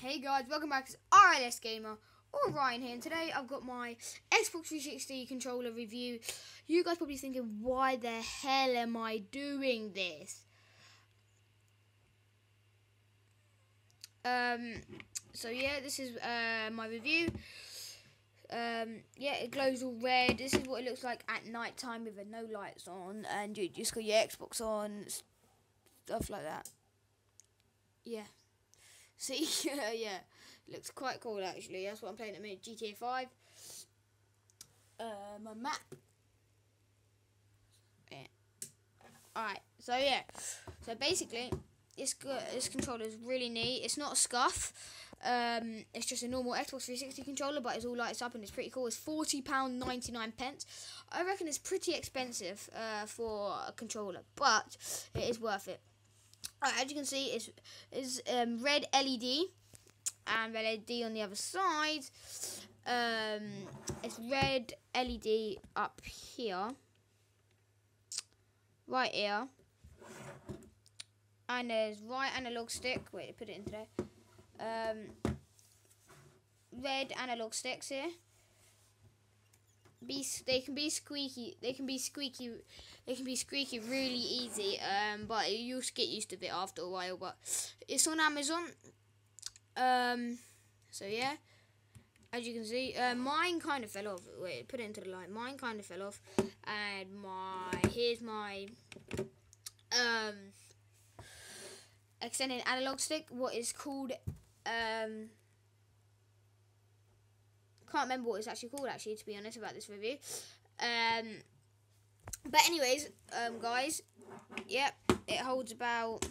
Hey guys, welcome back to RLS Gamer or Ryan here and today I've got my Xbox 360 controller review. You guys probably thinking why the hell am I doing this? Um so yeah, this is uh, my review. Um, yeah, it glows all red. This is what it looks like at night time with no lights on, and you just got your Xbox on, stuff like that. Yeah. See, yeah, looks quite cool actually. That's what I'm playing at the minute. GTA 5. Uh, my map. Yeah. Alright, so yeah, so basically, this this controller is really neat. It's not a SCUF. Um, it's just a normal Xbox 360 controller, but it's all lights up and it's pretty cool. It's forty pound ninety nine pence. I reckon it's pretty expensive uh, for a controller, but it is worth it. As you can see, it's is um, red LED and red LED on the other side. Um, it's red LED up here, right here, and there's right analog stick. Wait, put it in there. Um, red analog sticks here be they can be squeaky they can be squeaky they can be squeaky really easy um but you'll get used to it after a while but it's on amazon. Um so yeah as you can see uh, mine kind of fell off wait put it into the light mine kind of fell off and my here's my um extended analog stick what is called um can't remember what it's actually called, actually, to be honest, about this review. Um, but anyways, um, guys, yep, it holds about,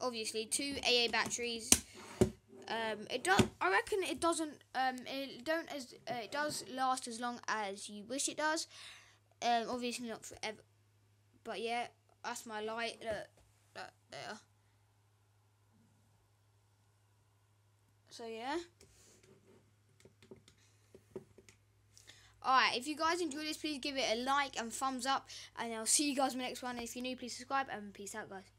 obviously, two AA batteries. Um, it does. I reckon it doesn't. Um, it don't as uh, it does last as long as you wish it does. Um, obviously not forever, but yeah, that's my light. Look, look there. So yeah. Alright, if you guys enjoyed this, please give it a like and thumbs up. And I'll see you guys in the next one. And if you're new, please subscribe. And peace out, guys.